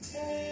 Hey.